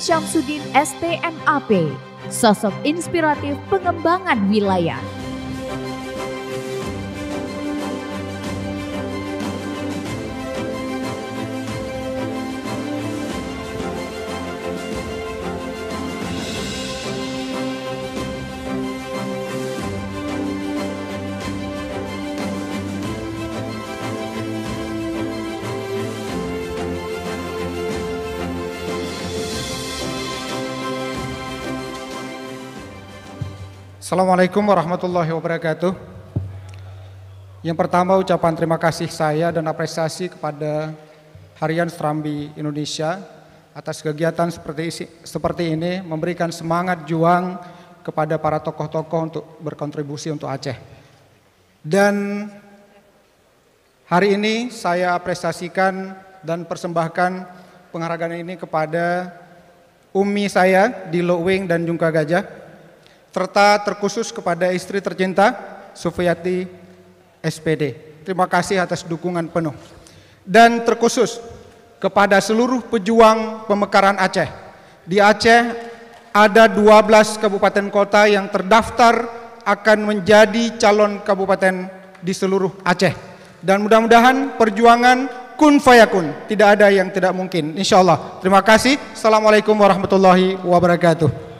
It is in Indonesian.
Syamsuddin STMAP, sosok inspiratif pengembangan wilayah. Assalamualaikum warahmatullahi wabarakatuh. Yang pertama ucapan terima kasih saya dan apresiasi kepada Harian Serambi Indonesia atas kegiatan seperti seperti ini memberikan semangat juang kepada para tokoh-tokoh untuk berkontribusi untuk Aceh. Dan hari ini saya apresiasikan dan persembahkan penghargaan ini kepada Umi saya di Lowing dan Jungka Gajah serta terkhusus kepada istri tercinta Sufiyati SPD. Terima kasih atas dukungan penuh. Dan terkhusus kepada seluruh pejuang pemekaran Aceh. Di Aceh ada 12 kabupaten kota yang terdaftar akan menjadi calon kabupaten di seluruh Aceh. Dan mudah-mudahan perjuangan kun fayakun. Tidak ada yang tidak mungkin. Insya Allah. Terima kasih. Assalamualaikum warahmatullahi wabarakatuh.